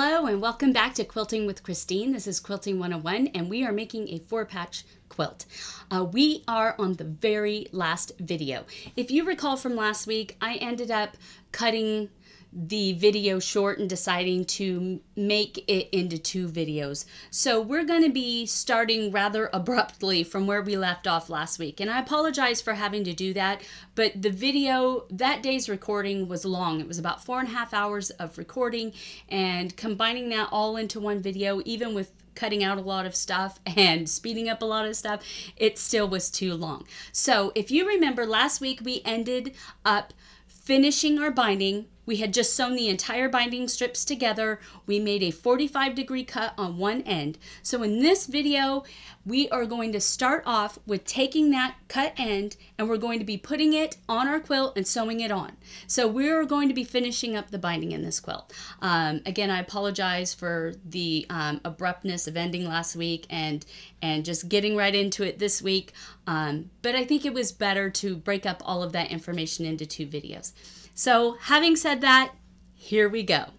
Hello and welcome back to Quilting with Christine. This is Quilting 101 and we are making a four patch quilt. Uh, we are on the very last video. If you recall from last week, I ended up cutting the video short and deciding to make it into two videos. So we're going to be starting rather abruptly from where we left off last week. And I apologize for having to do that, but the video, that day's recording was long. It was about four and a half hours of recording and combining that all into one video, even with cutting out a lot of stuff and speeding up a lot of stuff, it still was too long. So if you remember last week, we ended up finishing our binding we had just sewn the entire binding strips together. We made a 45 degree cut on one end. So in this video, we are going to start off with taking that cut end and we're going to be putting it on our quilt and sewing it on. So we're going to be finishing up the binding in this quilt. Um, again, I apologize for the um, abruptness of ending last week and, and just getting right into it this week. Um, but I think it was better to break up all of that information into two videos. So having said that, here we go.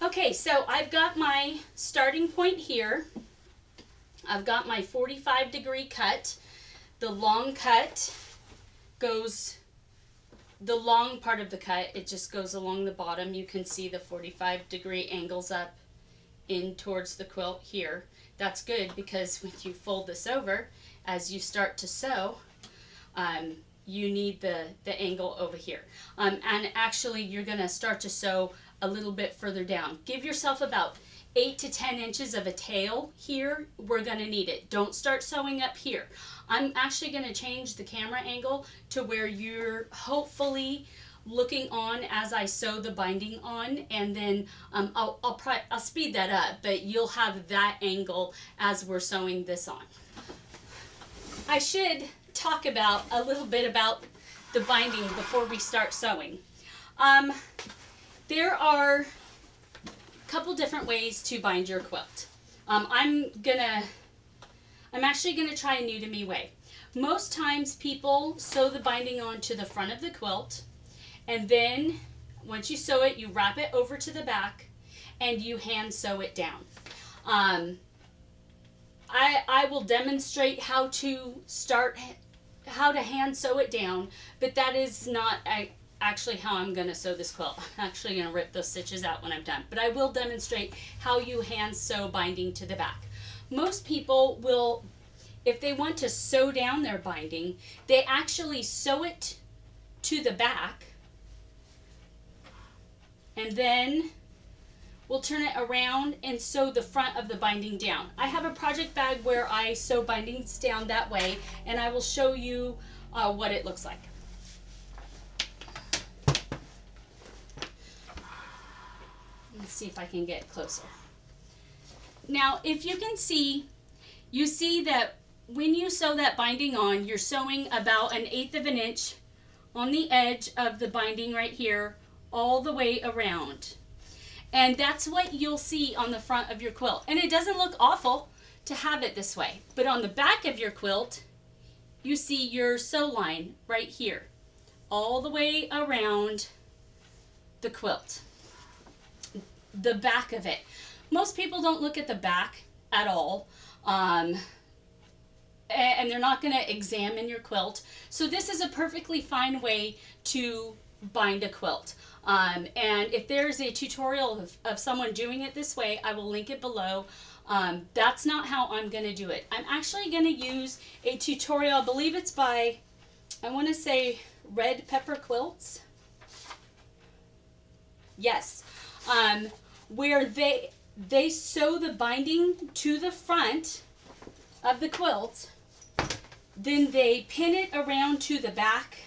Okay, so I've got my starting point here. I've got my 45 degree cut. The long cut goes, the long part of the cut, it just goes along the bottom. You can see the 45 degree angles up in towards the quilt here. That's good because when you fold this over, as you start to sew, um, you need the, the angle over here. Um, and actually you're gonna start to sew a little bit further down. Give yourself about eight to 10 inches of a tail here. We're gonna need it. Don't start sewing up here. I'm actually gonna change the camera angle to where you're hopefully looking on as I sew the binding on and then um, I'll, I'll, I'll speed that up but you'll have that angle as we're sewing this on. I should talk about a little bit about the binding before we start sewing. Um, there are a couple different ways to bind your quilt. Um, I'm gonna, I'm actually gonna try a new to me way. Most times people sew the binding onto the front of the quilt and then once you sew it, you wrap it over to the back and you hand sew it down. Um, I, I will demonstrate how to start how to hand sew it down, but that is not actually how I'm going to sew this quilt. I'm actually going to rip those stitches out when I'm done, but I will demonstrate how you hand sew binding to the back. Most people will, if they want to sew down their binding, they actually sew it to the back and then we'll turn it around and sew the front of the binding down. I have a project bag where I sew bindings down that way and I will show you uh, what it looks like. Let's see if I can get closer. Now, if you can see, you see that when you sew that binding on, you're sewing about an eighth of an inch on the edge of the binding right here all the way around. And that's what you'll see on the front of your quilt. And it doesn't look awful to have it this way. But on the back of your quilt, you see your sew line right here, all the way around the quilt, the back of it. Most people don't look at the back at all. Um, and they're not going to examine your quilt. So this is a perfectly fine way to bind a quilt. Um, and if there's a tutorial of, of someone doing it this way, I will link it below. Um, that's not how I'm going to do it. I'm actually going to use a tutorial, I believe it's by, I want to say Red Pepper Quilts. Yes. Um, where they, they sew the binding to the front of the quilt, then they pin it around to the back,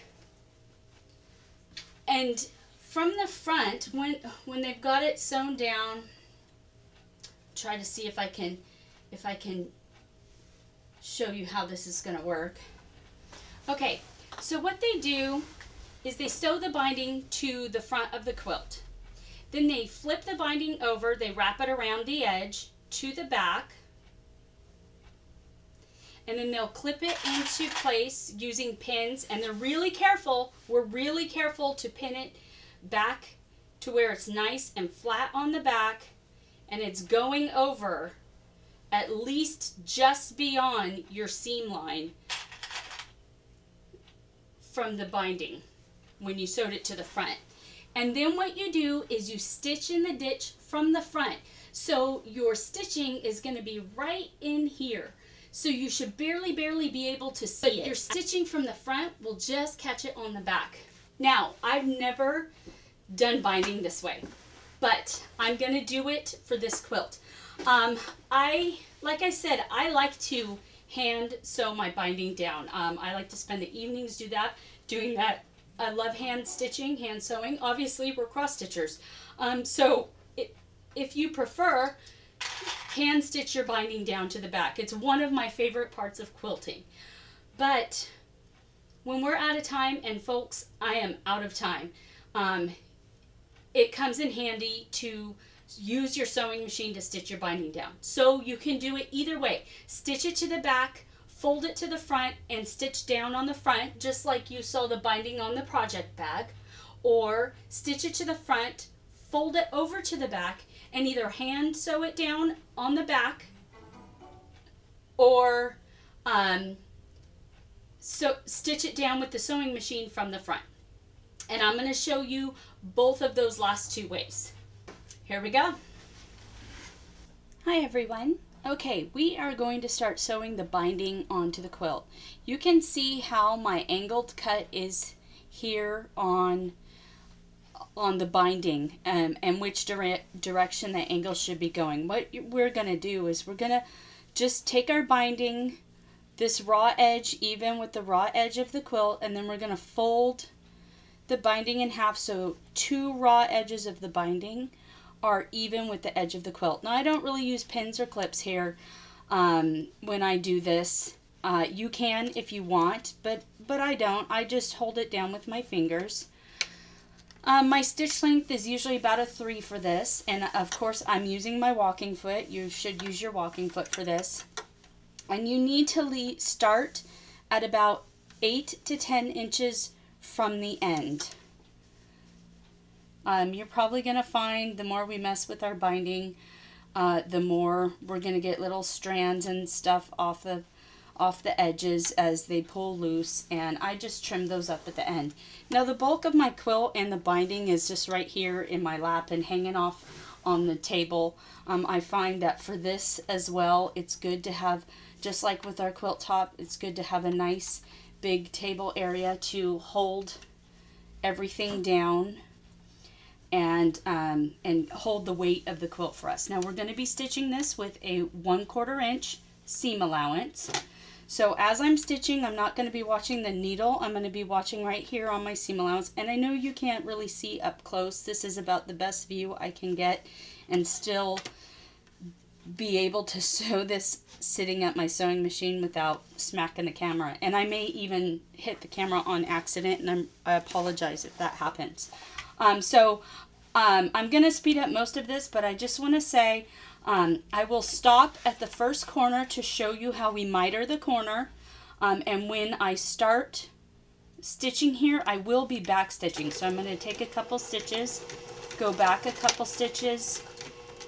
and from the front, when, when they've got it sewn down, try to see if I can, if I can show you how this is going to work. Okay, so what they do is they sew the binding to the front of the quilt. Then they flip the binding over, they wrap it around the edge to the back, and then they'll clip it into place using pins, and they're really careful, we're really careful to pin it back to where it's nice and flat on the back and it's going over at least just beyond your seam line from the binding when you sewed it to the front. And then what you do is you stitch in the ditch from the front. So your stitching is going to be right in here. So you should barely, barely be able to see it. Your stitching from the front will just catch it on the back. Now, I've never done binding this way, but I'm going to do it for this quilt. Um, I, like I said, I like to hand sew my binding down. Um, I like to spend the evenings do that, doing that. I love hand stitching, hand sewing. Obviously, we're cross stitchers. Um, so it, if you prefer, hand stitch your binding down to the back. It's one of my favorite parts of quilting. But when we're out of time, and folks, I am out of time, um, it comes in handy to use your sewing machine to stitch your binding down. So you can do it either way. Stitch it to the back, fold it to the front, and stitch down on the front, just like you saw the binding on the project bag. Or stitch it to the front, fold it over to the back, and either hand sew it down on the back or um, so stitch it down with the sewing machine from the front. And I'm going to show you both of those last two ways. Here we go. Hi everyone. Okay, we are going to start sewing the binding onto the quilt. You can see how my angled cut is here on on the binding um, and which dire direction the angle should be going. What we're going to do is we're going to just take our binding, this raw edge even with the raw edge of the quilt, and then we're going to fold the binding in half so two raw edges of the binding are even with the edge of the quilt. Now I don't really use pins or clips here um, when I do this. Uh, you can if you want, but, but I don't. I just hold it down with my fingers. Um, my stitch length is usually about a 3 for this, and of course I'm using my walking foot. You should use your walking foot for this. And you need to start at about 8 to 10 inches from the end. Um, you're probably going to find the more we mess with our binding, uh, the more we're going to get little strands and stuff off the off the edges as they pull loose and I just trim those up at the end. Now the bulk of my quilt and the binding is just right here in my lap and hanging off on the table. Um, I find that for this as well it's good to have just like with our quilt top it's good to have a nice big table area to hold everything down and um, and hold the weight of the quilt for us. Now we're going to be stitching this with a one quarter inch seam allowance. So as I'm stitching, I'm not going to be watching the needle. I'm going to be watching right here on my seam allowance. And I know you can't really see up close. This is about the best view I can get and still be able to sew this sitting at my sewing machine without smacking the camera. And I may even hit the camera on accident, and I'm, i apologize if that happens. Um, so um, I'm going to speed up most of this, but I just want to say um, I will stop at the first corner to show you how we miter the corner. Um, and when I start stitching here, I will be back stitching. So I'm going to take a couple stitches, go back a couple stitches,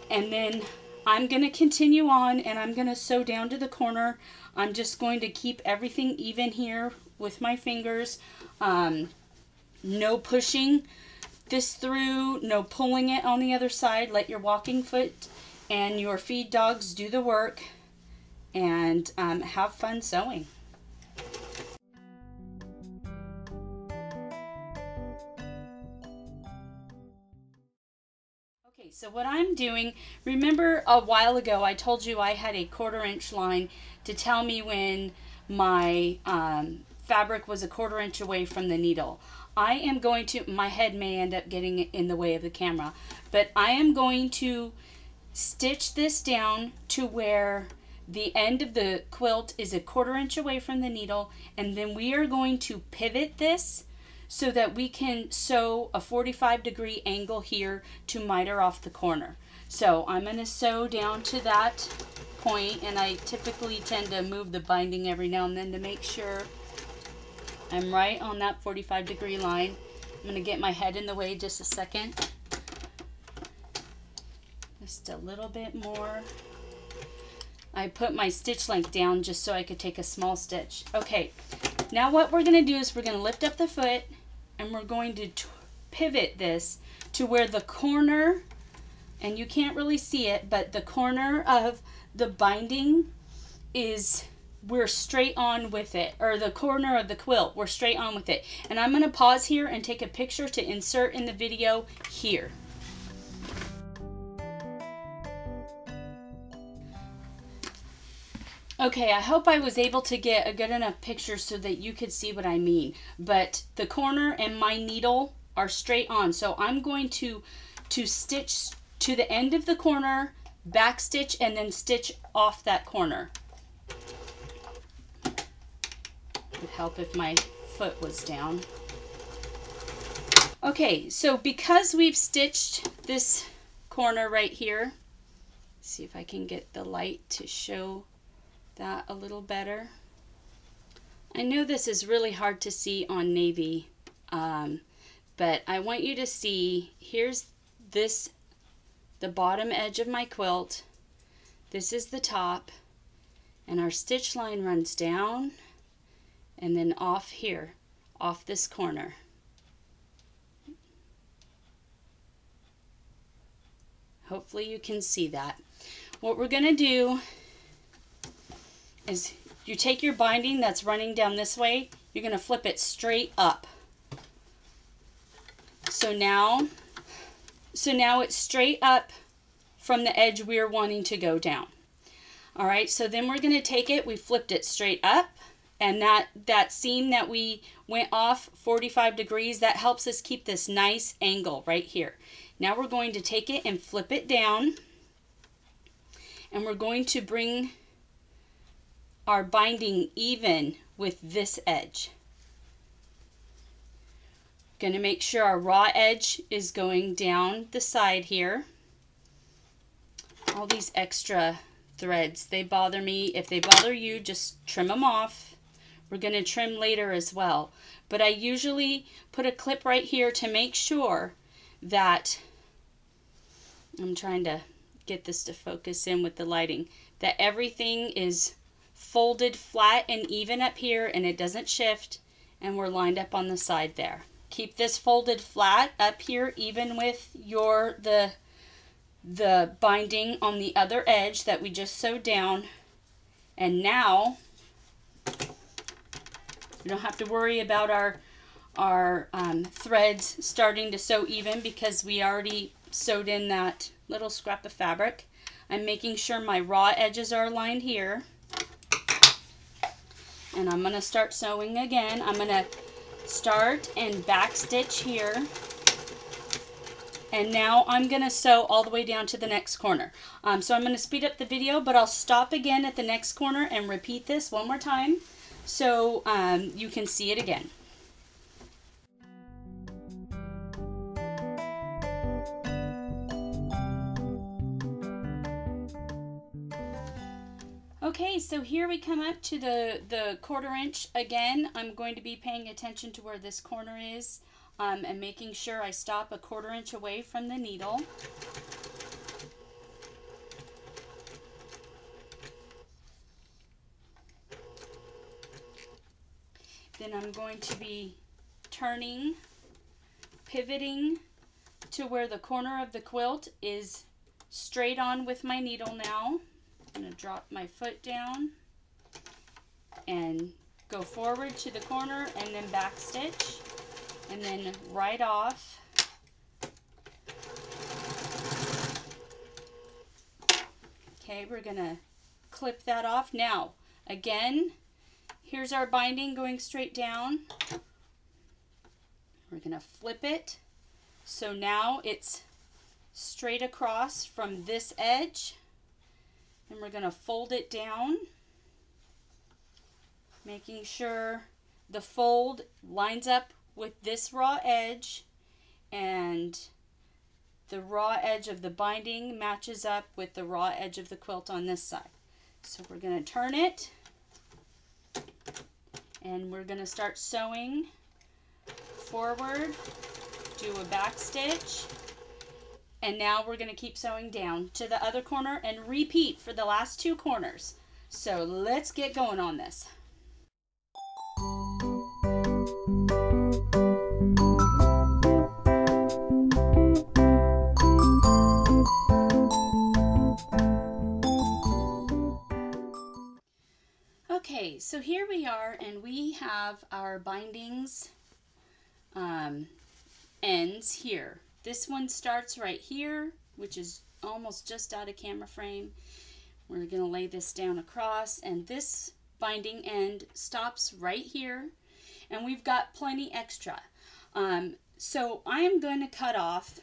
and then I'm going to continue on and I'm going to sew down to the corner. I'm just going to keep everything even here with my fingers. Um, no pushing this through, no pulling it on the other side. Let your walking foot and your feed dogs do the work and um, have fun sewing. So what I'm doing, remember a while ago I told you I had a quarter inch line to tell me when my um, fabric was a quarter inch away from the needle. I am going to, my head may end up getting in the way of the camera, but I am going to stitch this down to where the end of the quilt is a quarter inch away from the needle and then we are going to pivot this so that we can sew a 45 degree angle here to miter off the corner. So I'm going to sew down to that point and I typically tend to move the binding every now and then to make sure I'm right on that 45 degree line. I'm going to get my head in the way just a second. Just a little bit more. I put my stitch length down just so I could take a small stitch. Okay, now what we're going to do is we're going to lift up the foot and we're going to pivot this to where the corner, and you can't really see it, but the corner of the binding is we're straight on with it or the corner of the quilt we're straight on with it. And I'm going to pause here and take a picture to insert in the video here Okay, I hope I was able to get a good enough picture so that you could see what I mean. But the corner and my needle are straight on. So I'm going to, to stitch to the end of the corner, back stitch, and then stitch off that corner. It Would help if my foot was down. Okay, so because we've stitched this corner right here, see if I can get the light to show that a little better. I know this is really hard to see on navy, um, but I want you to see, here's this, the bottom edge of my quilt. This is the top, and our stitch line runs down and then off here, off this corner. Hopefully you can see that. What we're going to do is you take your binding that's running down this way, you're going to flip it straight up. So now, so now it's straight up from the edge we're wanting to go down. All right, so then we're going to take it, we flipped it straight up, and that, that seam that we went off 45 degrees, that helps us keep this nice angle right here. Now we're going to take it and flip it down, and we're going to bring our binding even with this edge. Going to make sure our raw edge is going down the side here. All these extra threads, they bother me. If they bother you, just trim them off. We're going to trim later as well. But I usually put a clip right here to make sure that, I'm trying to get this to focus in with the lighting, that everything is folded flat and even up here and it doesn't shift and we're lined up on the side there. Keep this folded flat up here even with your the the binding on the other edge that we just sewed down. And now we don't have to worry about our our um, threads starting to sew even because we already sewed in that little scrap of fabric. I'm making sure my raw edges are aligned here and I'm going to start sewing again. I'm going to start and back stitch here. And now I'm going to sew all the way down to the next corner. Um, so I'm going to speed up the video, but I'll stop again at the next corner and repeat this one more time so um, you can see it again. Okay, so here we come up to the, the quarter inch again. I'm going to be paying attention to where this corner is um, and making sure I stop a quarter inch away from the needle. Then I'm going to be turning, pivoting to where the corner of the quilt is straight on with my needle now. I'm going to drop my foot down and go forward to the corner and then back stitch and then right off. Okay we're gonna clip that off. Now again here's our binding going straight down. We're gonna flip it. So now it's straight across from this edge we're going to fold it down, making sure the fold lines up with this raw edge and the raw edge of the binding matches up with the raw edge of the quilt on this side. So we're going to turn it and we're going to start sewing forward, do a back stitch, And now we're going to keep sewing down to the other corner and repeat for the last two corners. So let's get going on this. Okay, so here we are and we have our bindings um, ends here. This one starts right here, which is almost just out of camera frame. We're going to lay this down across and this binding end stops right here and we've got plenty extra. Um, so I am going to cut off,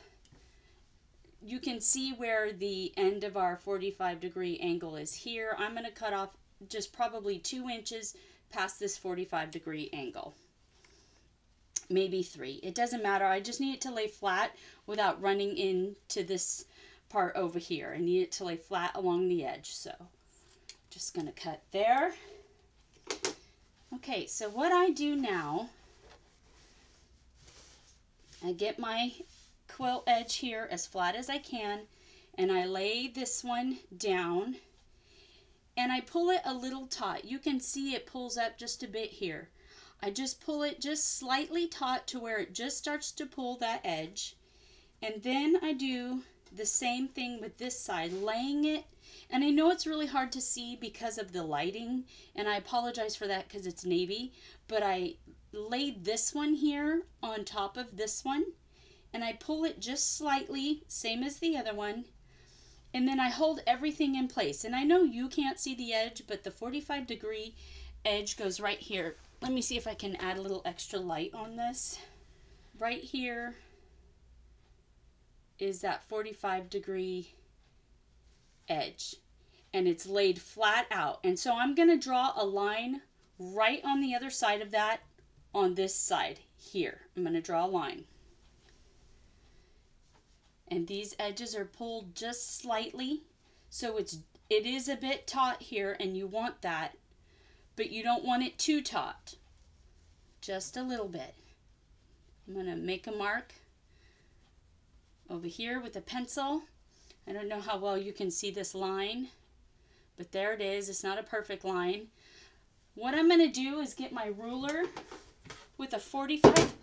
you can see where the end of our 45 degree angle is here. I'm going to cut off just probably two inches past this 45 degree angle maybe three. It doesn't matter. I just need it to lay flat without running into this part over here. I need it to lay flat along the edge. So just going to cut there. Okay, so what I do now, I get my quilt edge here as flat as I can and I lay this one down and I pull it a little taut. You can see it pulls up just a bit here. I just pull it just slightly taut to where it just starts to pull that edge. And then I do the same thing with this side, laying it. And I know it's really hard to see because of the lighting, and I apologize for that because it's navy, but I laid this one here on top of this one, and I pull it just slightly, same as the other one, and then I hold everything in place. And I know you can't see the edge, but the 45 degree edge goes right here. Let me see if I can add a little extra light on this. Right here is that 45 degree edge and it's laid flat out. And so I'm going to draw a line right on the other side of that on this side here. I'm going to draw a line. And these edges are pulled just slightly. So it's it is a bit taut here and you want that but you don't want it too taut. Just a little bit. I'm going to make a mark over here with a pencil. I don't know how well you can see this line, but there it is. It's not a perfect line. What I'm going to do is get my ruler with a 45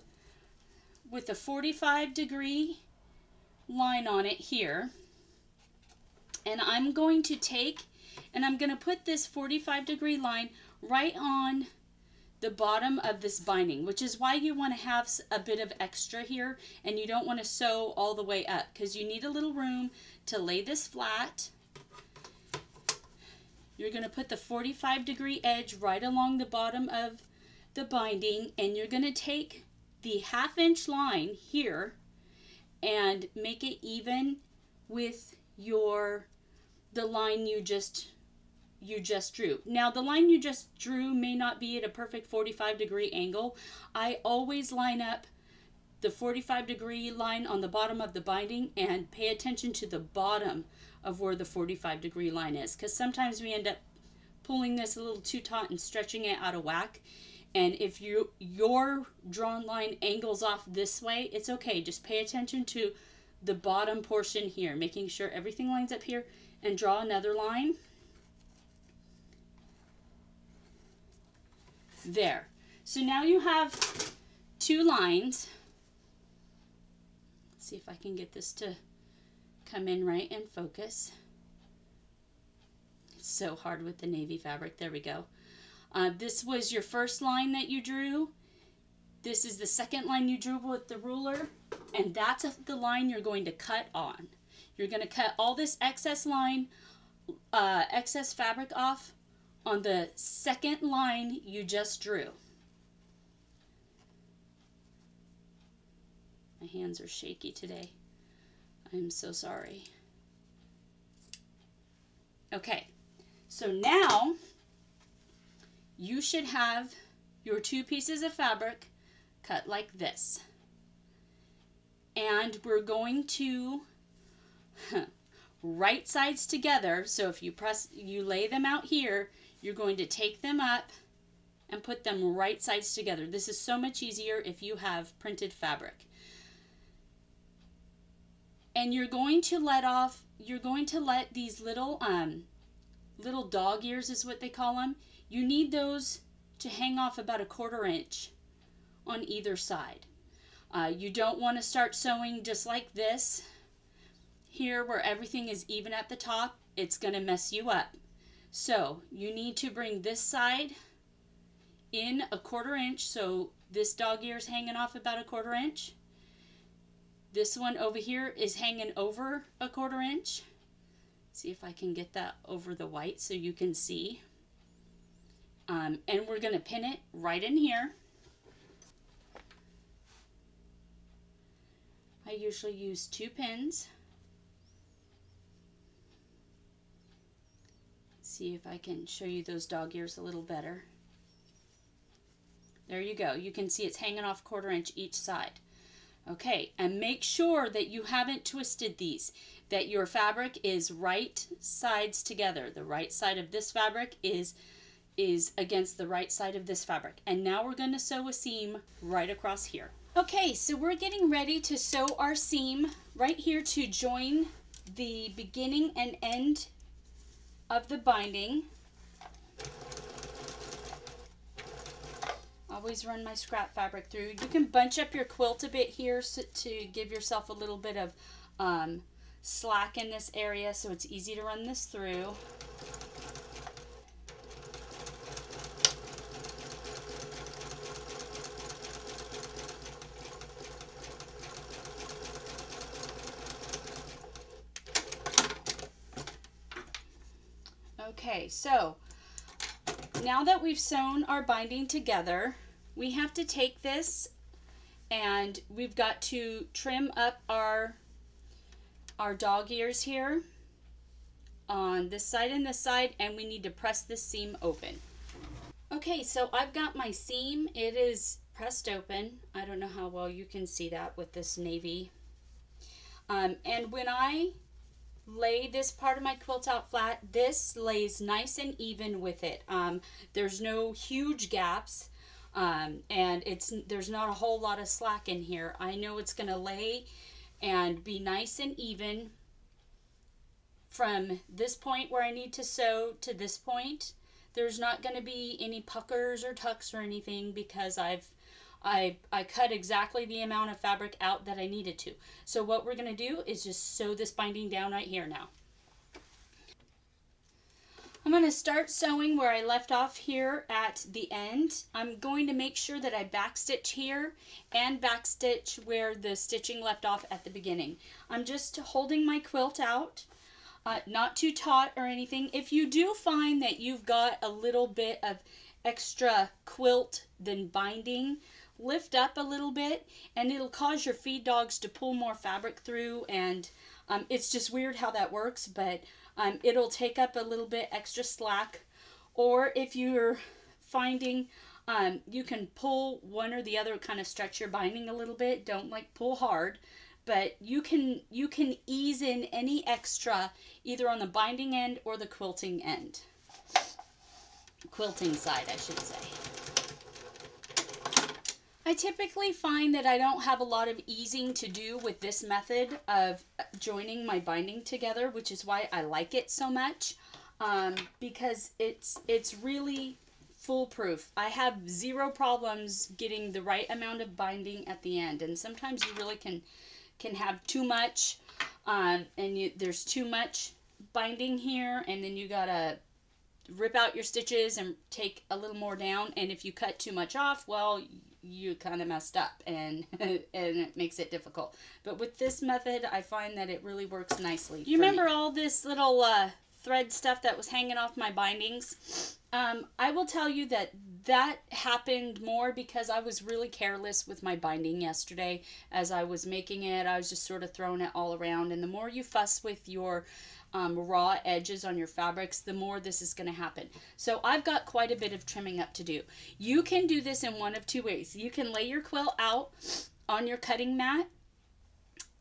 with a 45 degree line on it here. And I'm going to take and I'm going to put this 45 degree line right on the bottom of this binding, which is why you want to have a bit of extra here and you don't want to sew all the way up because you need a little room to lay this flat. You're going to put the 45 degree edge right along the bottom of the binding and you're going to take the half inch line here and make it even with your the line you just you just drew. Now the line you just drew may not be at a perfect 45 degree angle. I always line up the 45 degree line on the bottom of the binding and pay attention to the bottom of where the 45 degree line is because sometimes we end up pulling this a little too taut and stretching it out of whack and if you your drawn line angles off this way it's okay just pay attention to the bottom portion here making sure everything lines up here and draw another line There. So now you have two lines. Let's see if I can get this to come in right and focus. It's so hard with the navy fabric. There we go. Uh, this was your first line that you drew. This is the second line you drew with the ruler, and that's the line you're going to cut on. You're going to cut all this excess line, uh, excess fabric off on the second line you just drew. My hands are shaky today. I'm so sorry. Okay, so now you should have your two pieces of fabric cut like this. And we're going to right sides together. So if you press, you lay them out here, you're going to take them up and put them right sides together. This is so much easier if you have printed fabric. and you're going to let off, you're going to let these little, um, little dog ears is what they call them. You need those to hang off about a quarter inch on either side. Uh, you don't want to start sewing just like this here where everything is even at the top. It's going to mess you up. So you need to bring this side in a quarter inch. So this dog ear is hanging off about a quarter inch. This one over here is hanging over a quarter inch. See if I can get that over the white so you can see. Um, and we're going to pin it right in here. I usually use two pins. See if I can show you those dog ears a little better. There you go. You can see it's hanging off quarter inch each side. Okay, and make sure that you haven't twisted these, that your fabric is right sides together. The right side of this fabric is, is against the right side of this fabric. And now we're going to sew a seam right across here. Okay, so we're getting ready to sew our seam right here to join the beginning and end of the binding. Always run my scrap fabric through. You can bunch up your quilt a bit here so, to give yourself a little bit of um, slack in this area so it's easy to run this through. Okay, so now that we've sewn our binding together, we have to take this and we've got to trim up our our dog ears here on this side and this side and we need to press this seam open. Okay, so I've got my seam. It is pressed open. I don't know how well you can see that with this navy. Um, and when I lay this part of my quilt out flat. This lays nice and even with it. Um, there's no huge gaps um, and it's there's not a whole lot of slack in here. I know it's going to lay and be nice and even from this point where I need to sew to this point. There's not going to be any puckers or tucks or anything because I've I, I cut exactly the amount of fabric out that I needed to. So what we're going to do is just sew this binding down right here now. I'm going to start sewing where I left off here at the end. I'm going to make sure that I backstitch here and backstitch where the stitching left off at the beginning. I'm just holding my quilt out, uh, not too taut or anything. If you do find that you've got a little bit of extra quilt than binding, lift up a little bit and it'll cause your feed dogs to pull more fabric through and um, it's just weird how that works but um, it'll take up a little bit extra slack. Or if you're finding um, you can pull one or the other kind of stretch your binding a little bit. Don't like pull hard but you can you can ease in any extra either on the binding end or the quilting end. Quilting side I should say I typically find that I don't have a lot of easing to do with this method of joining my binding together, which is why I like it so much um, because it's it's really foolproof. I have zero problems getting the right amount of binding at the end, and sometimes you really can can have too much, um, and you, there's too much binding here, and then you gotta rip out your stitches and take a little more down, and if you cut too much off, well, you kind of messed up and and it makes it difficult. But with this method, I find that it really works nicely. You remember me. all this little uh, thread stuff that was hanging off my bindings? Um, I will tell you that that happened more because I was really careless with my binding yesterday as I was making it. I was just sort of throwing it all around. And the more you fuss with your um, raw edges on your fabrics, the more this is going to happen. So I've got quite a bit of trimming up to do. You can do this in one of two ways. You can lay your quilt out on your cutting mat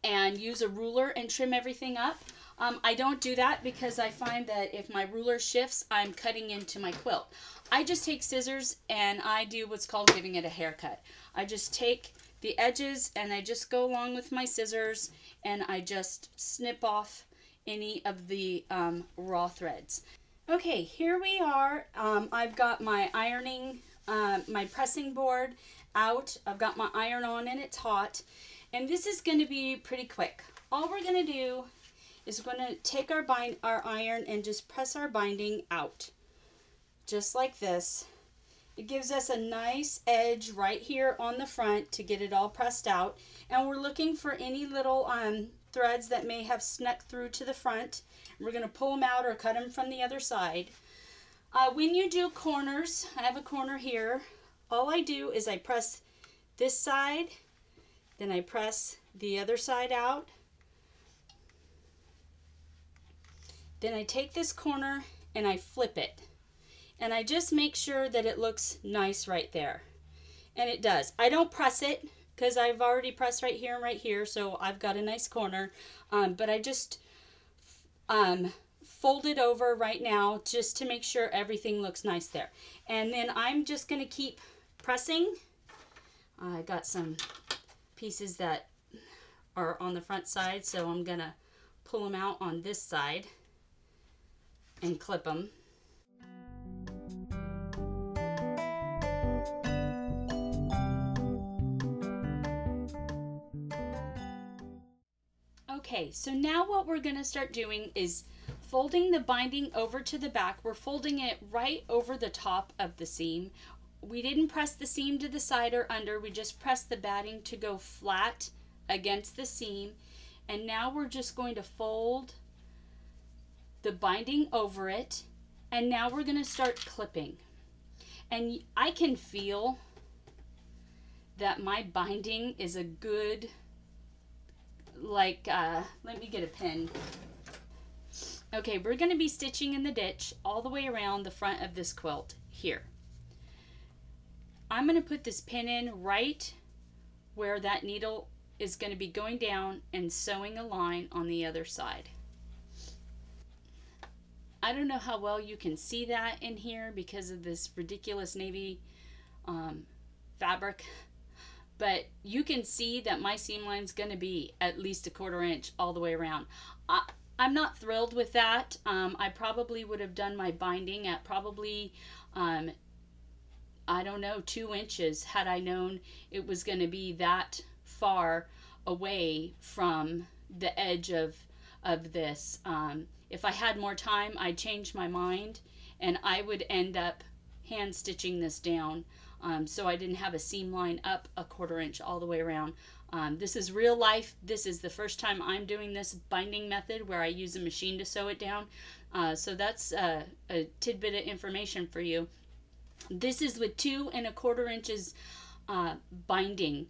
and use a ruler and trim everything up. Um, I don't do that because I find that if my ruler shifts, I'm cutting into my quilt. I just take scissors and I do what's called giving it a haircut. I just take the edges and I just go along with my scissors and I just snip off any of the um, raw threads. Okay, here we are. Um, I've got my ironing, uh, my pressing board out. I've got my iron on and it's hot. And this is going to be pretty quick. All we're going to do is we're going to take our, bind, our iron and just press our binding out. Just like this. It gives us a nice edge right here on the front to get it all pressed out. And we're looking for any little um, threads that may have snuck through to the front. We're going to pull them out or cut them from the other side. Uh, when you do corners, I have a corner here. All I do is I press this side, then I press the other side out. Then I take this corner and I flip it and I just make sure that it looks nice right there. And it does. I don't press it because I've already pressed right here and right here, so I've got a nice corner. Um, but I just um, fold it over right now just to make sure everything looks nice there. And then I'm just going to keep pressing. I got some pieces that are on the front side, so I'm going to pull them out on this side and clip them. Okay, so now what we're going to start doing is folding the binding over to the back. We're folding it right over the top of the seam. We didn't press the seam to the side or under, we just pressed the batting to go flat against the seam. And now we're just going to fold the binding over it. And now we're going to start clipping. And I can feel that my binding is a good like, uh, let me get a pin. Okay, we're going to be stitching in the ditch all the way around the front of this quilt here. I'm going to put this pin in right where that needle is going to be going down and sewing a line on the other side. I don't know how well you can see that in here because of this ridiculous navy um, fabric but you can see that my seam line is going to be at least a quarter inch all the way around. I, I'm not thrilled with that. Um, I probably would have done my binding at probably, um, I don't know, two inches had I known it was going to be that far away from the edge of, of this. Um, if I had more time, I'd change my mind and I would end up hand stitching this down um, so I didn't have a seam line up a quarter inch all the way around. Um, this is real life. This is the first time I'm doing this binding method where I use a machine to sew it down. Uh, so that's uh, a tidbit of information for you. This is with two and a quarter inches uh, binding.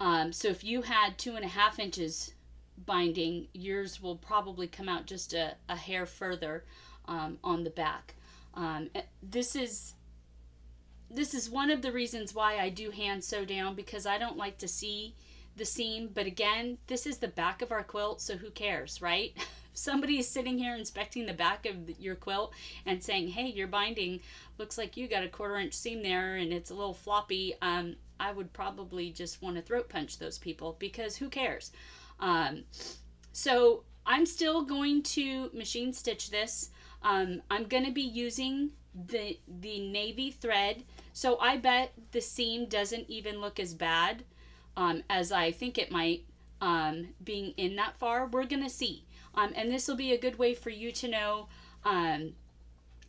Um, so if you had two and a half inches binding, yours will probably come out just a, a hair further um, on the back. Um, this is this is one of the reasons why I do hand sew down because I don't like to see the seam. But again, this is the back of our quilt, so who cares, right? if somebody is sitting here inspecting the back of your quilt and saying, hey, your binding looks like you got a quarter inch seam there and it's a little floppy, um, I would probably just want to throat punch those people because who cares? Um, so I'm still going to machine stitch this. Um, I'm going to be using the the navy thread so I bet the seam doesn't even look as bad um, as I think it might um, being in that far we're gonna see um, and this will be a good way for you to know um,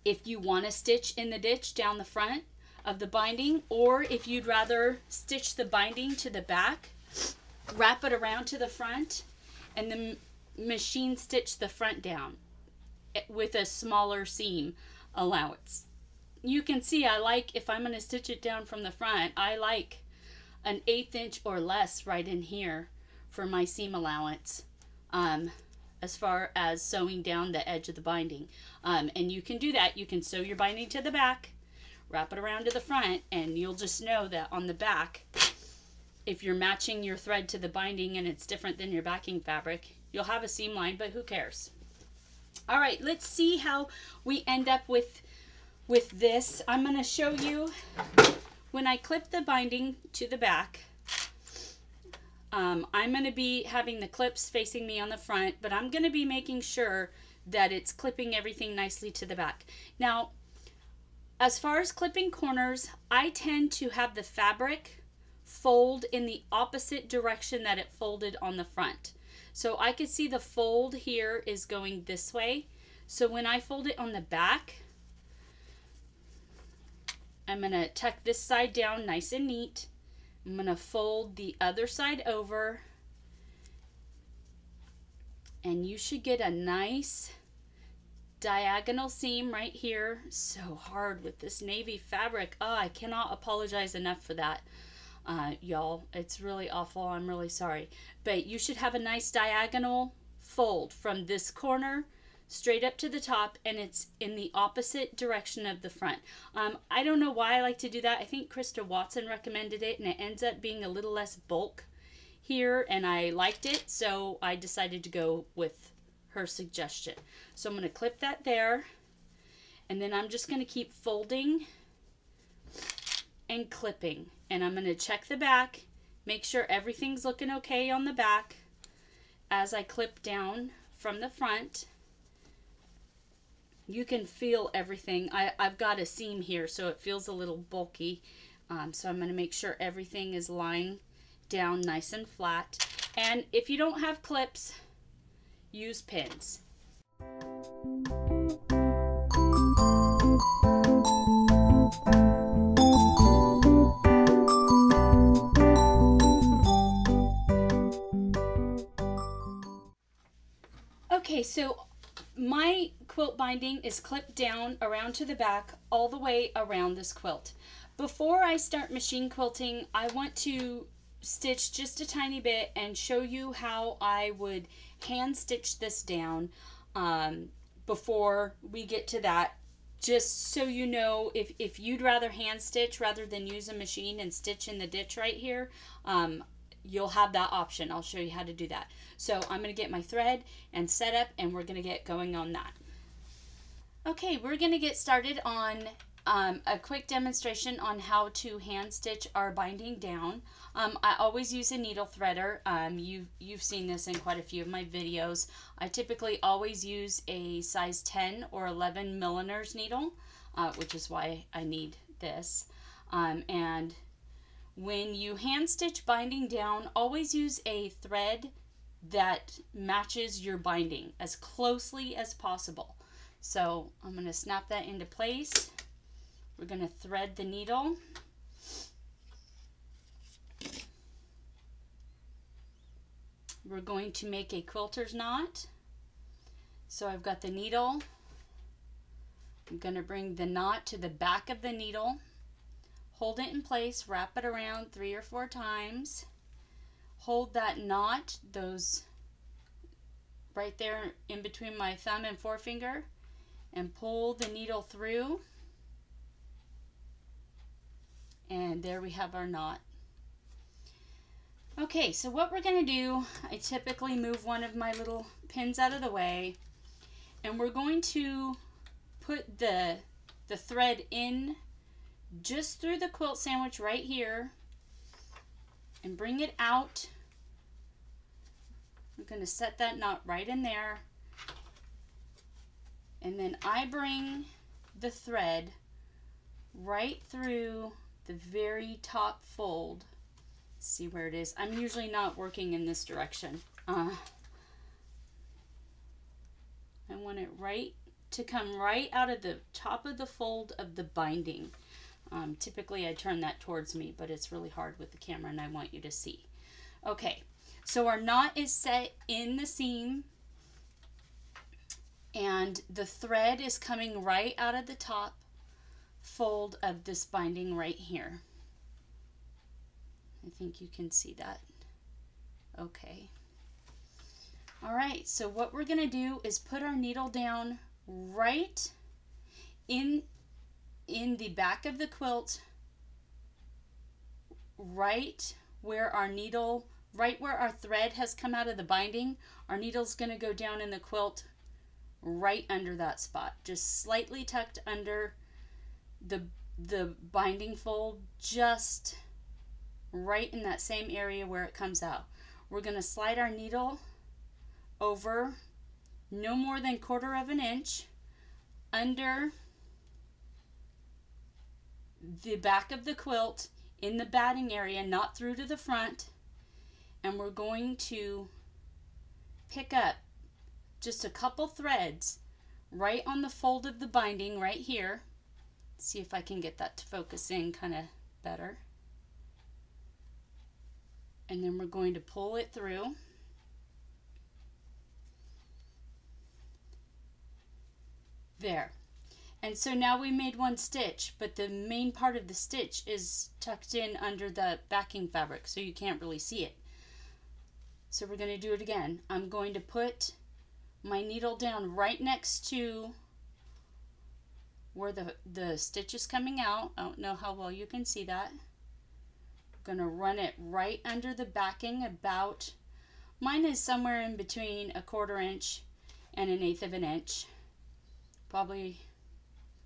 if you want to stitch in the ditch down the front of the binding or if you'd rather stitch the binding to the back wrap it around to the front and then machine stitch the front down eh, with a smaller seam allowance. You can see I like, if I'm going to stitch it down from the front, I like an eighth inch or less right in here for my seam allowance um, as far as sewing down the edge of the binding. Um, and you can do that. You can sew your binding to the back, wrap it around to the front, and you'll just know that on the back, if you're matching your thread to the binding and it's different than your backing fabric, you'll have a seam line, but who cares? All right, let's see how we end up with, with this. I'm gonna show you when I clip the binding to the back, Um, I'm going to be having the clips facing me on the front, but I'm going to be making sure that it's clipping everything nicely to the back. Now, as far as clipping corners, I tend to have the fabric fold in the opposite direction that it folded on the front. So I could see the fold here is going this way. So when I fold it on the back, I'm going to tuck this side down nice and neat. I'm going to fold the other side over and you should get a nice diagonal seam right here. So hard with this navy fabric. Oh, I cannot apologize enough for that, uh, y'all. It's really awful. I'm really sorry. But you should have a nice diagonal fold from this corner straight up to the top and it's in the opposite direction of the front. Um, I don't know why I like to do that. I think Christa Watson recommended it and it ends up being a little less bulk here and I liked it so I decided to go with her suggestion. So I'm going to clip that there and then I'm just going to keep folding and clipping and I'm going to check the back make sure everything's looking okay on the back as I clip down from the front you can feel everything. I, I've got a seam here, so it feels a little bulky. Um, so I'm going to make sure everything is lying down nice and flat. And if you don't have clips, use pins. Okay, so my quilt binding is clipped down around to the back all the way around this quilt. Before I start machine quilting, I want to stitch just a tiny bit and show you how I would hand stitch this down um, before we get to that. Just so you know if, if you'd rather hand stitch rather than use a machine and stitch in the ditch right here um, you'll have that option. I'll show you how to do that. So I'm gonna get my thread and set up and we're gonna get going on that Okay, we're going to get started on um, a quick demonstration on how to hand stitch our binding down. Um, I always use a needle threader. Um, you've, you've seen this in quite a few of my videos. I typically always use a size 10 or 11 milliner's needle, uh, which is why I need this. Um, and when you hand stitch binding down, always use a thread that matches your binding as closely as possible. So I'm going to snap that into place. We're going to thread the needle. We're going to make a quilter's knot. So I've got the needle. I'm going to bring the knot to the back of the needle. Hold it in place, wrap it around three or four times. Hold that knot, those right there in between my thumb and forefinger and pull the needle through and there we have our knot. Okay, so what we're going to do, I typically move one of my little pins out of the way and we're going to put the, the thread in just through the quilt sandwich right here and bring it out. I'm going to set that knot right in there and then I bring the thread right through the very top fold. See where it is. I'm usually not working in this direction. Uh, I want it right to come right out of the top of the fold of the binding. Um, typically I turn that towards me, but it's really hard with the camera and I want you to see. Okay, so our knot is set in the seam and the thread is coming right out of the top fold of this binding right here. I think you can see that. Okay. All right, so what we're gonna do is put our needle down right in, in the back of the quilt, right where our needle, right where our thread has come out of the binding, our needle's gonna go down in the quilt right under that spot, just slightly tucked under the, the binding fold, just right in that same area where it comes out. we're going to slide our needle over no more than quarter of an inch under the back of the quilt in the batting area, not through to the front. And we're going to pick up just a couple threads right on the fold of the binding right here. See if I can get that to focus in kind of better. And then we're going to pull it through. There. And so now we made one stitch, but the main part of the stitch is tucked in under the backing fabric, so you can't really see it. So we're going to do it again. I'm going to put my needle down right next to where the, the stitch is coming out. I don't know how well you can see that. I'm going to run it right under the backing about, mine is somewhere in between a quarter inch and an eighth of an inch. Probably,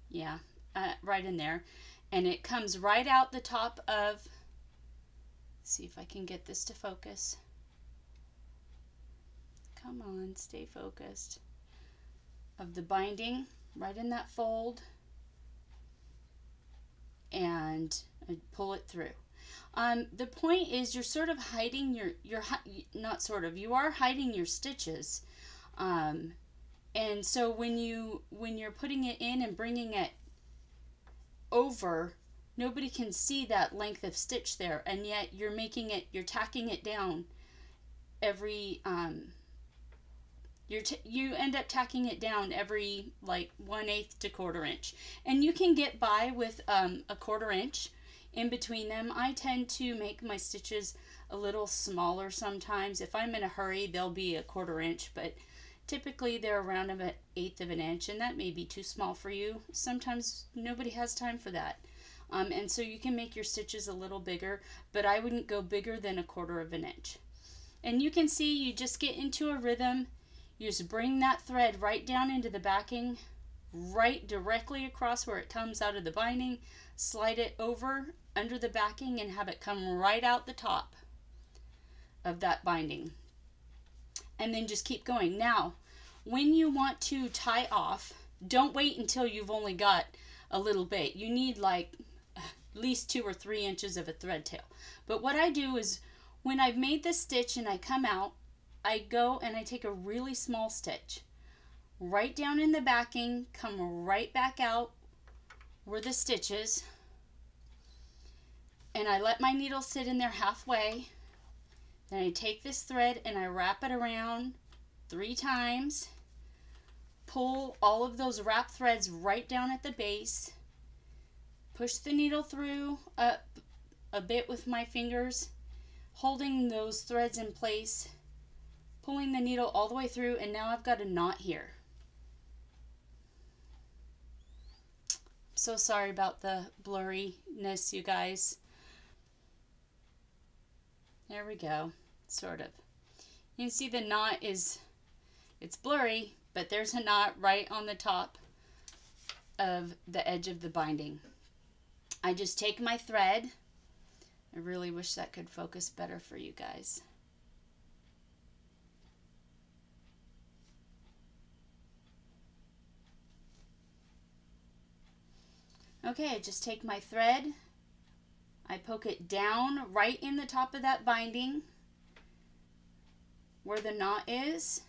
yeah, uh, right in there. And it comes right out the top of, see if I can get this to focus. Come on, stay focused. Of the binding, right in that fold. And pull it through. Um, the point is you're sort of hiding your, you're, not sort of, you are hiding your stitches. Um, and so when you, when you're putting it in and bringing it over, nobody can see that length of stitch there. And yet you're making it, you're tacking it down every, um, you're you end up tacking it down every like one eighth to quarter inch. And you can get by with um, a quarter inch in between them. I tend to make my stitches a little smaller sometimes. If I'm in a hurry they'll be a quarter inch but typically they're around an eighth of an inch and that may be too small for you. Sometimes nobody has time for that. Um, and so you can make your stitches a little bigger but I wouldn't go bigger than a quarter of an inch. And you can see you just get into a rhythm you just bring that thread right down into the backing, right directly across where it comes out of the binding, slide it over under the backing and have it come right out the top of that binding. And then just keep going. Now, when you want to tie off, don't wait until you've only got a little bit. You need like at least two or three inches of a thread tail. But what I do is when I've made the stitch and I come out, I go and I take a really small stitch. Right down in the backing, come right back out where the stitch is, and I let my needle sit in there halfway. Then I take this thread and I wrap it around three times, pull all of those wrap threads right down at the base, push the needle through up a bit with my fingers, holding those threads in place pulling the needle all the way through and now I've got a knot here. So sorry about the blurriness, you guys. There we go, sort of. You can see the knot is, it's blurry, but there's a knot right on the top of the edge of the binding. I just take my thread. I really wish that could focus better for you guys. Okay, I just take my thread, I poke it down right in the top of that binding where the knot is,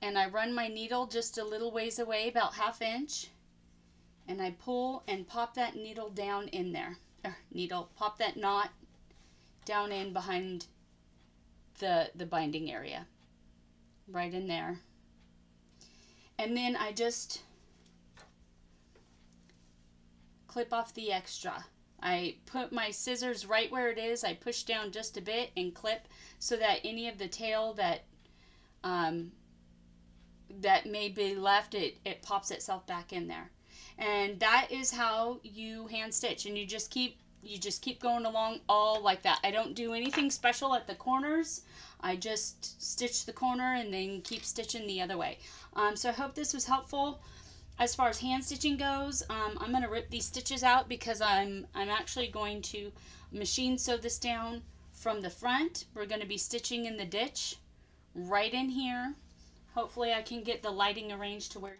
and I run my needle just a little ways away, about half inch, and I pull and pop that needle down in there. Er, needle, pop that knot down in behind the, the binding area, right in there. And then I just clip off the extra. I put my scissors right where it is. I push down just a bit and clip so that any of the tail that um, that may be left, it, it pops itself back in there. And that is how you hand stitch. And you just keep you just keep going along all like that. I don't do anything special at the corners. I just stitch the corner and then keep stitching the other way. Um, so I hope this was helpful as far as hand stitching goes, um, I'm going to rip these stitches out because I'm, I'm actually going to machine sew this down from the front, we're going to be stitching in the ditch right in here. Hopefully I can get the lighting arranged to where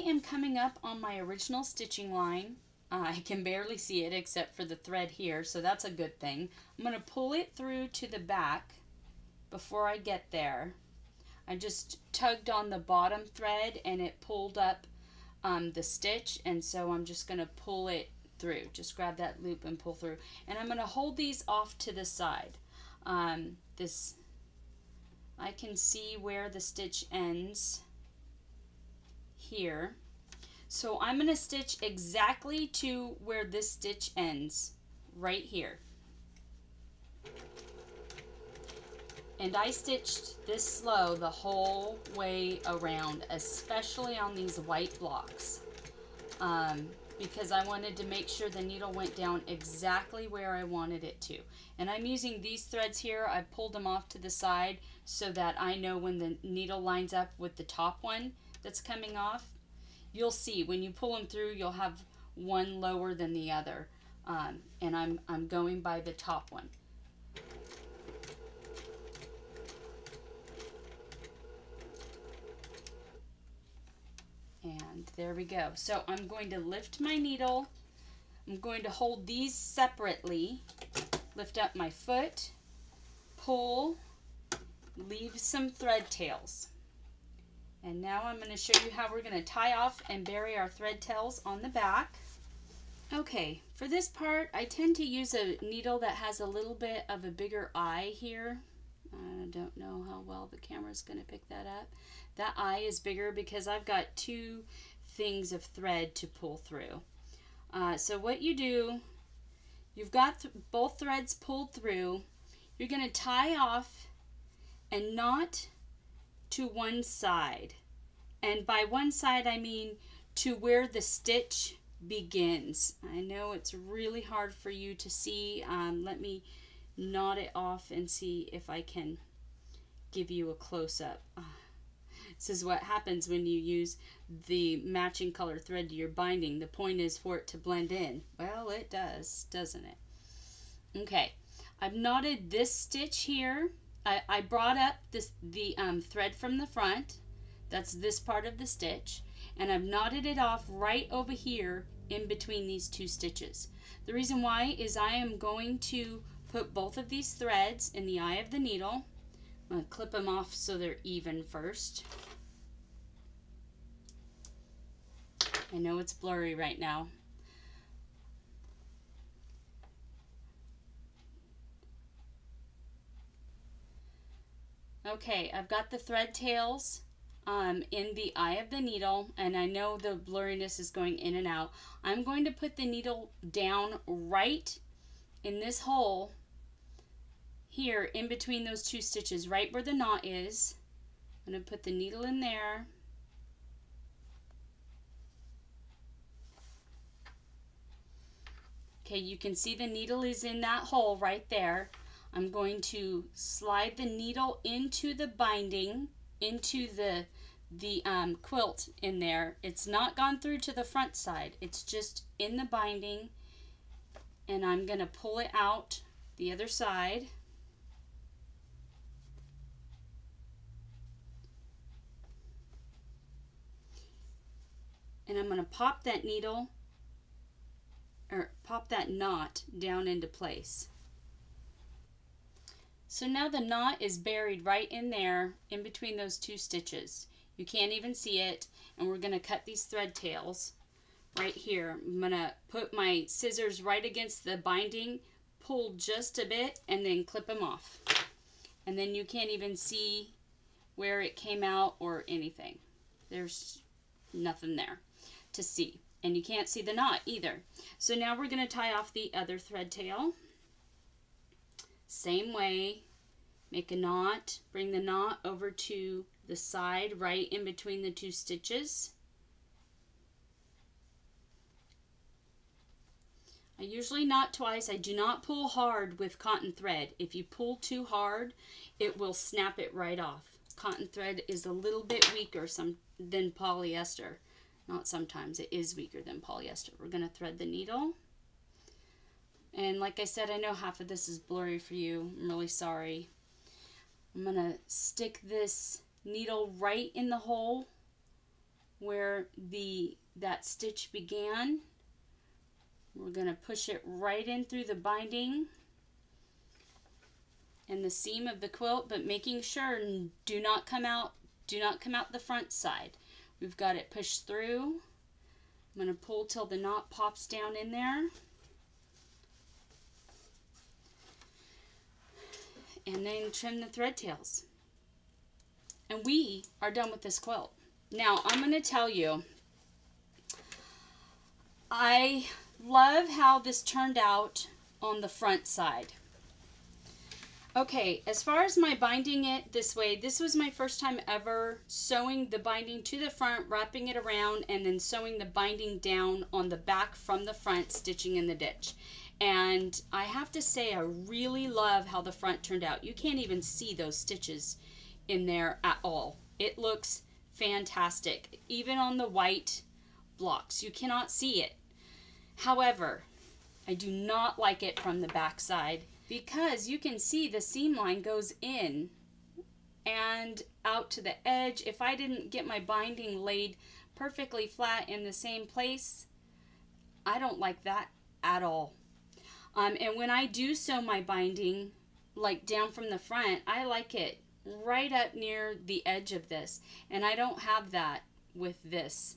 I am coming up on my original stitching line. Uh, I can barely see it except for the thread here, so that's a good thing. I'm going to pull it through to the back before I get there. I just tugged on the bottom thread and it pulled up um, the stitch and so I'm just going to pull it through. Just grab that loop and pull through. And I'm going to hold these off to the side. Um, this I can see where the stitch ends here. So I'm going to stitch exactly to where this stitch ends, right here. And I stitched this slow the whole way around, especially on these white blocks. Um, because I wanted to make sure the needle went down exactly where I wanted it to. And I'm using these threads here, I pulled them off to the side so that I know when the needle lines up with the top one that's coming off you'll see when you pull them through, you'll have one lower than the other. Um, and I'm, I'm going by the top one. And there we go. So I'm going to lift my needle. I'm going to hold these separately. Lift up my foot, pull, leave some thread tails. And now I'm going to show you how we're going to tie off and bury our thread tails on the back. Okay, for this part, I tend to use a needle that has a little bit of a bigger eye here. I don't know how well the camera is going to pick that up. That eye is bigger because I've got two things of thread to pull through. Uh, so what you do, you've got th both threads pulled through. You're going to tie off and not to one side. And by one side, I mean to where the stitch begins. I know it's really hard for you to see. Um, let me knot it off and see if I can give you a close-up. Uh, this is what happens when you use the matching color thread to your binding. The point is for it to blend in. Well, it does, doesn't it? Okay, I've knotted this stitch here. I, I brought up this the um, thread from the front. That's this part of the stitch. And I've knotted it off right over here in between these two stitches. The reason why is I am going to put both of these threads in the eye of the needle. I'm going to clip them off so they're even first. I know it's blurry right now. Okay, I've got the thread tails um, in the eye of the needle and I know the blurriness is going in and out. I'm going to put the needle down right in this hole here in between those two stitches, right where the knot is. I'm going to put the needle in there. Okay, you can see the needle is in that hole right there. I'm going to slide the needle into the binding, into the, the um, quilt in there. It's not gone through to the front side. It's just in the binding. And I'm going to pull it out the other side. And I'm going to pop that needle or pop that knot down into place. So now the knot is buried right in there in between those two stitches. You can't even see it and we're going to cut these thread tails right here. I'm going to put my scissors right against the binding, pull just a bit and then clip them off. And then you can't even see where it came out or anything. There's nothing there to see. And you can't see the knot either. So now we're going to tie off the other thread tail. Same way, make a knot, bring the knot over to the side right in between the two stitches. I usually knot twice. I do not pull hard with cotton thread. If you pull too hard, it will snap it right off. Cotton thread is a little bit weaker some, than polyester. Not sometimes, it is weaker than polyester. We're going to thread the needle. And like I said, I know half of this is blurry for you. I'm really sorry. I'm going to stick this needle right in the hole where the that stitch began. We're going to push it right in through the binding and the seam of the quilt, but making sure do not come out, do not come out the front side. We've got it pushed through. I'm going to pull till the knot pops down in there. And then trim the thread tails. And we are done with this quilt. Now, I'm going to tell you, I love how this turned out on the front side. Okay, as far as my binding it this way, this was my first time ever sewing the binding to the front, wrapping it around, and then sewing the binding down on the back from the front, stitching in the ditch. And I have to say, I really love how the front turned out. You can't even see those stitches in there at all. It looks fantastic, even on the white blocks. You cannot see it. However, I do not like it from the back side because you can see the seam line goes in and out to the edge. If I didn't get my binding laid perfectly flat in the same place, I don't like that at all. Um, and when I do sew my binding, like down from the front, I like it right up near the edge of this. And I don't have that with this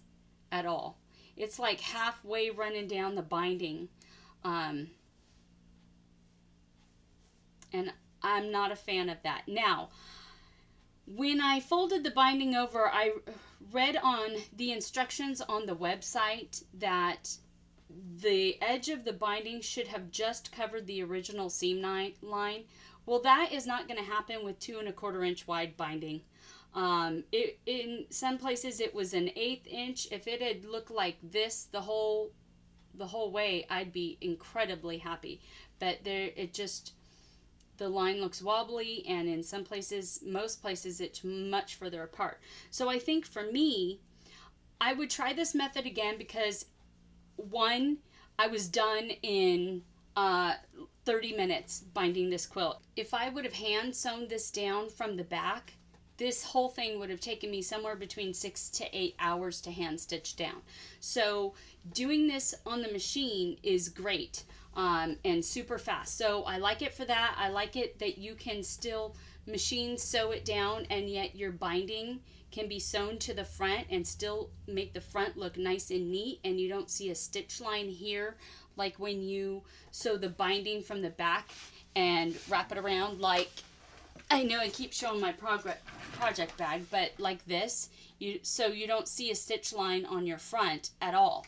at all. It's like halfway running down the binding. Um, and I'm not a fan of that. Now, when I folded the binding over, I read on the instructions on the website that the edge of the binding should have just covered the original seam line. Well, that is not going to happen with two and a quarter inch wide binding. Um, it, in some places it was an eighth inch. If it had looked like this the whole the whole way, I'd be incredibly happy. But there, it just the line looks wobbly, and in some places, most places, it's much further apart. So I think for me, I would try this method again because one, I was done in uh, 30 minutes binding this quilt. If I would have hand sewn this down from the back, this whole thing would have taken me somewhere between six to eight hours to hand stitch down. So doing this on the machine is great um, and super fast. So I like it for that. I like it that you can still machine sew it down and yet your binding can be sewn to the front and still make the front look nice and neat and you don't see a stitch line here like when you sew the binding from the back and wrap it around like I know I keep showing my progress project bag but like this you so you don't see a stitch line on your front at all.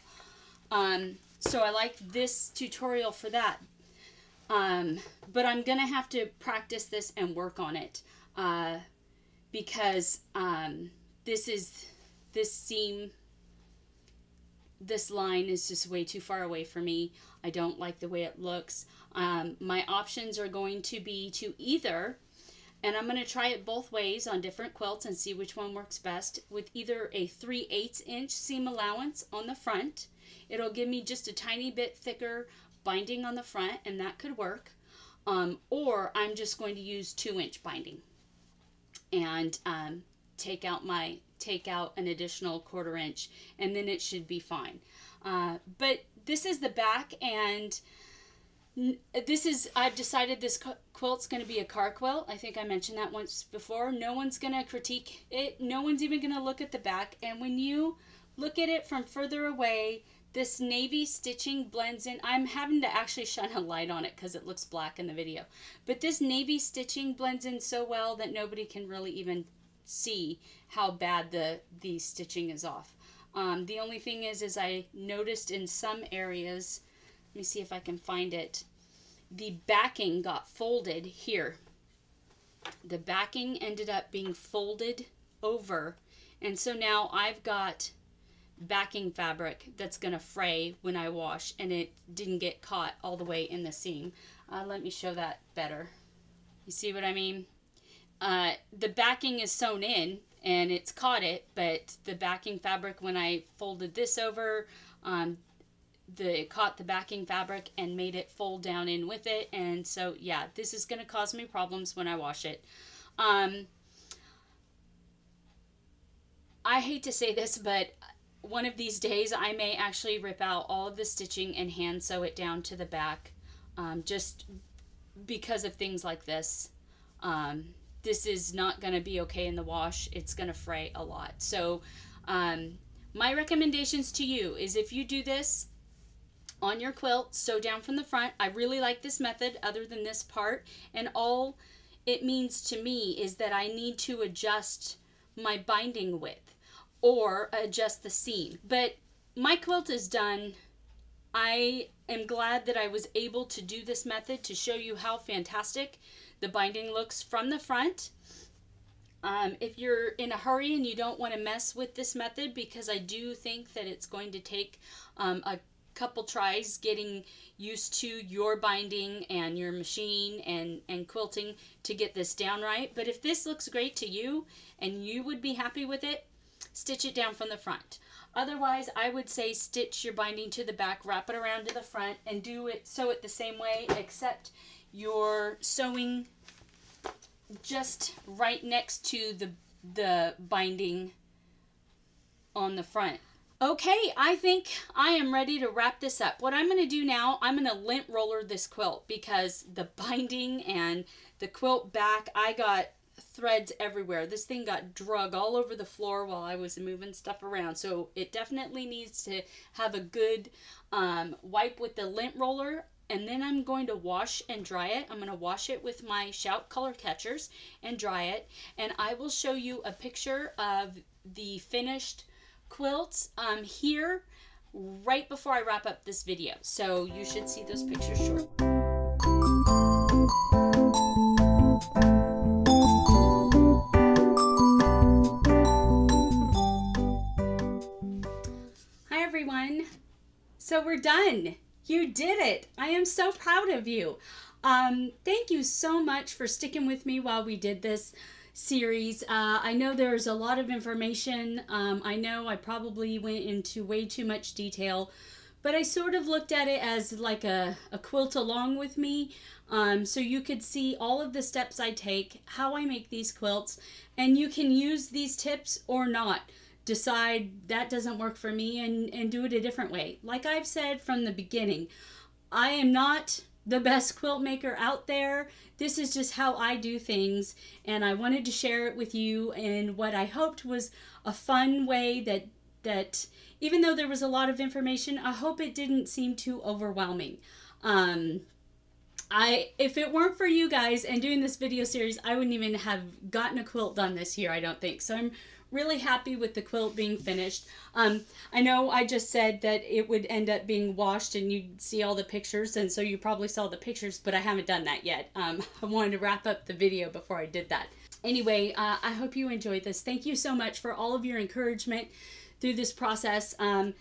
Um, so I like this tutorial for that. Um, but I'm gonna have to practice this and work on it. Uh, because um, this is this seam this line is just way too far away for me. I don't like the way it looks. Um, my options are going to be to either, and I'm going to try it both ways on different quilts and see which one works best, with either a 3 8 inch seam allowance on the front. It'll give me just a tiny bit thicker binding on the front, and that could work. Um, or I'm just going to use 2 inch binding and um, take out my take out an additional quarter inch and then it should be fine. Uh, but this is the back and this is, I've decided this quilt's going to be a car quilt. I think I mentioned that once before. No one's going to critique it. No one's even going to look at the back. And when you look at it from further away, this navy stitching blends in. I'm having to actually shine a light on it because it looks black in the video. But this navy stitching blends in so well that nobody can really even see how bad the, the stitching is off. Um, the only thing is, is I noticed in some areas, let me see if I can find it, the backing got folded here. The backing ended up being folded over. And so now I've got backing fabric that's going to fray when I wash and it didn't get caught all the way in the seam. Uh, let me show that better. You see what I mean? Uh, the backing is sewn in and it's caught it, but the backing fabric, when I folded this over, um, the it caught the backing fabric and made it fold down in with it. And so, yeah, this is going to cause me problems when I wash it. Um, I hate to say this, but one of these days I may actually rip out all of the stitching and hand sew it down to the back um, just because of things like this. Um, this is not going to be okay in the wash. It's going to fray a lot. So um, my recommendations to you is if you do this on your quilt, sew down from the front. I really like this method other than this part. And all it means to me is that I need to adjust my binding width or adjust the seam. But my quilt is done. I am glad that I was able to do this method to show you how fantastic the binding looks from the front. Um, if you're in a hurry and you don't want to mess with this method, because I do think that it's going to take um, a couple tries getting used to your binding and your machine and, and quilting to get this down right. But if this looks great to you and you would be happy with it, stitch it down from the front. Otherwise, I would say stitch your binding to the back, wrap it around to the front, and do it sew it the same way, except you're sewing just right next to the the binding on the front. Okay, I think I am ready to wrap this up. What I'm going to do now, I'm going to lint roller this quilt because the binding and the quilt back, I got threads everywhere. This thing got drug all over the floor while I was moving stuff around. So it definitely needs to have a good um, wipe with the lint roller and then I'm going to wash and dry it. I'm going to wash it with my Shout Color Catchers and dry it. And I will show you a picture of the finished quilts um, here right before I wrap up this video. So you should see those pictures shortly. So we're done. You did it. I am so proud of you. Um, thank you so much for sticking with me while we did this series. Uh, I know there's a lot of information. Um, I know I probably went into way too much detail, but I sort of looked at it as like a, a quilt along with me. Um, so you could see all of the steps I take, how I make these quilts, and you can use these tips or not. Decide that doesn't work for me and, and do it a different way. Like I've said from the beginning, I am not the best quilt maker out there. This is just how I do things, and I wanted to share it with you in what I hoped was a fun way that that even though there was a lot of information, I hope it didn't seem too overwhelming. Um, I if it weren't for you guys and doing this video series, I wouldn't even have gotten a quilt done this year, I don't think. So I'm really happy with the quilt being finished. Um, I know I just said that it would end up being washed and you'd see all the pictures, and so you probably saw the pictures, but I haven't done that yet. Um, I wanted to wrap up the video before I did that. Anyway, uh, I hope you enjoyed this. Thank you so much for all of your encouragement through this process. Um,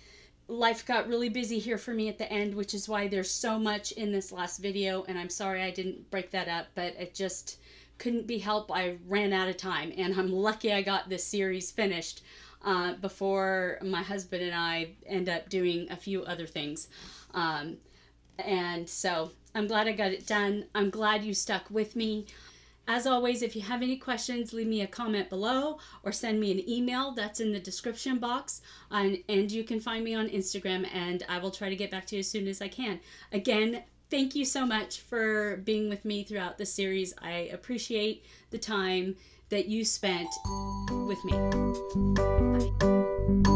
life got really busy here for me at the end, which is why there's so much in this last video, and I'm sorry I didn't break that up, but it just couldn't be helped. I ran out of time, and I'm lucky I got this series finished uh, before my husband and I end up doing a few other things. Um, and so I'm glad I got it done. I'm glad you stuck with me. As always, if you have any questions, leave me a comment below or send me an email. That's in the description box. and you can find me on Instagram, and I will try to get back to you as soon as I can. Again, thank you so much for being with me throughout the series. I appreciate the time that you spent with me. Bye.